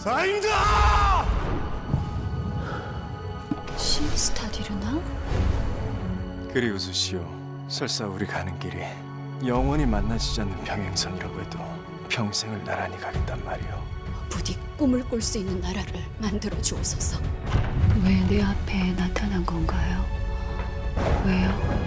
사인다! 신스타디르나? 그리우스시오, 설사 우리 가는 길이 영원히 만나지 않는 평행선이라고 해도 평생을 나란히 가겠단 말이오. 부디 꿈을 꿀 수 있는 나라를 만들어 주옵소서. 왜 내 앞에 나타난 건가요? 왜요?